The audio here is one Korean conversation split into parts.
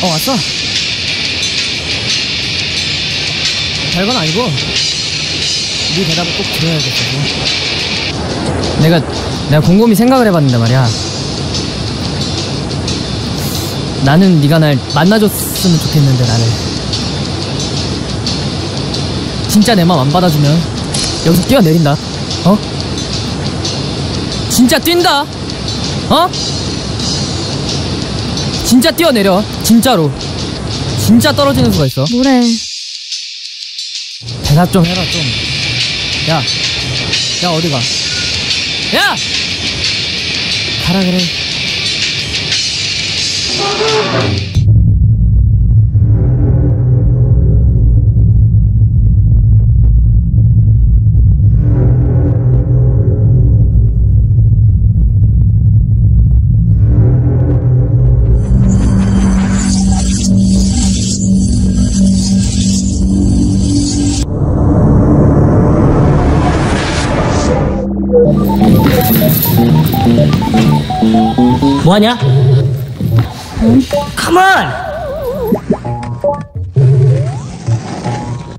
어 왔어? 별건 아니고 네 대답을 꼭 들어야겠어 내가 내가 곰곰이 생각을 해봤는데 말이야 나는 네가 날 만나줬으면 좋겠는데 나를 진짜 내맘안 받아주면 여기서 뛰어내린다 어? 진짜 뛴다 어? 진짜 뛰어내려 진짜로 진짜 떨어지는 수가 있어 뭐래? 대답 좀 해라 좀. 야, 야 어디 가? 야, 가라 그래. 뭐하냐? 컴온!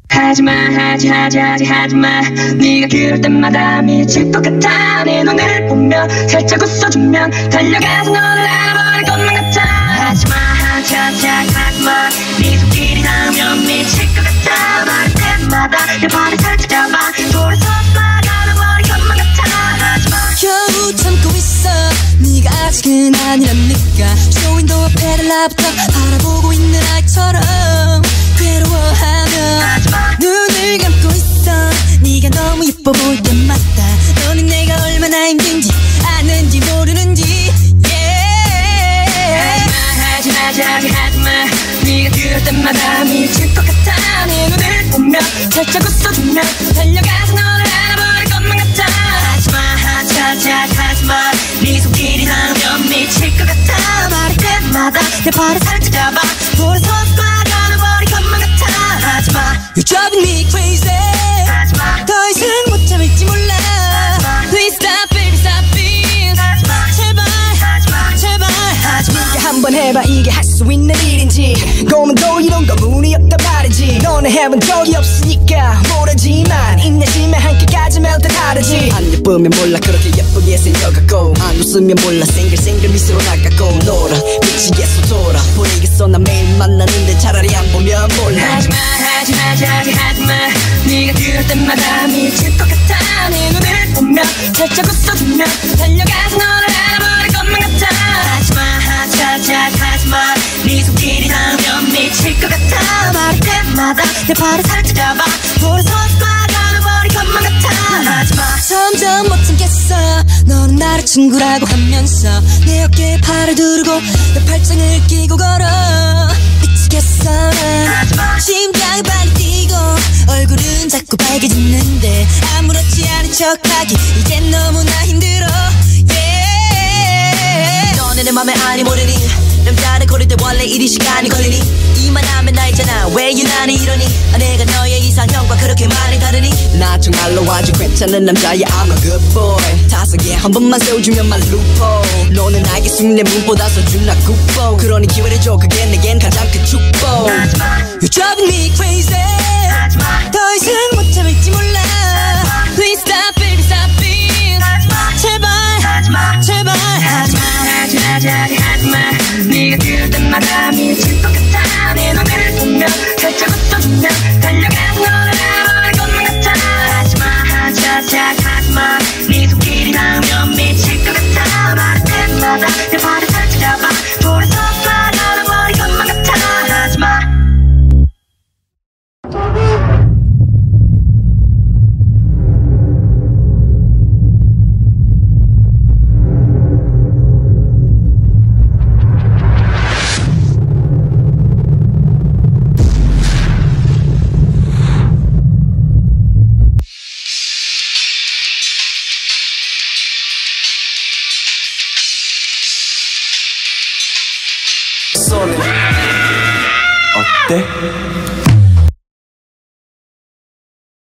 하지마 하지 하지 하지 하지마. 네가 그럴 때마다 미칠 것 같아. 내 눈을 보면 살짝 웃어주면 달려가서 너를 알아버릴 것만 같아. 하지마 하지 하지 하지 하지마. 네 손길이 닿으면 미칠 것 같아. 말할 때마다 내 발을 살짝 잡아 나부터 바라보고 있는 아이처럼 괴로워하며 눈을 감고 있어. 네가 너무 예뻐 보일 때마다 너는 내가 얼마나 힘든지 아는지 모르는지. Yeah. 하지 하지 하지 하지마. 네가 그럴 때마다 미칠 것 같아. 내 눈을 보면 살짝 웃어주면 달려가 내 발을 살짝 잡아 돌아서 나가버릴 것만 같아. 하지마. You're driving me crazy. 하지마. 더 이상 못 참을지 몰라. Please stop baby stop it. 제발 하지마. 제발. 하지마. 이게 한번 해봐. 이게 할 수 있는 일인지. 고문도 이런 거 운이 너는 해본 적이 없으니까 모르지만 인내심에 한계까지면 다 다르지. 안 예쁘면 몰라 그렇게 예쁘게 생겨갖고 안 웃으면 몰라 싱글싱글 미소로 나가고 놀아. 미치겠어 돌아. 보내겠어 나 매일 만나는데 차라리 안 보면 몰라. 하지마 하지 하지 하지 하지마. 네가 그럴 때마다 미칠 것 같아 내 눈을 보면 살짝 웃어주면 달려가서 마다. 내 발을 살짝 잡아. 돌아서 나가버릴 것만 같아. 하지마. 점점 못 참겠어. 너는 나를 친구라고 하면서 내 어깨에 팔을 두르고 내 팔짱을 끼고 걸어. 미치겠어. 난 심장이 빨리 뛰고 얼굴은 자꾸 빨개지는데 아무렇지 않은 척하기 이젠 너무나 힘들어. Yeah. 너네 내 맘에 아니 모르니 남자를 고를 때 원래 이리 시간이 걸리니? 이만하면 나 있잖아. 왜 유난히 이러니? 아, 내가 너의 이상형과 그렇게 많이 다르니? 나 정말로 아주 괜찮은 남자야 I'm a good boy. 다섯개 한 번만 세워주면 말 루포 너는 나에게 숙내 문보다 서준나 굿보 그러니 기회를 줘. 그게 내겐 가장 큰 축복. You're driving me 어때?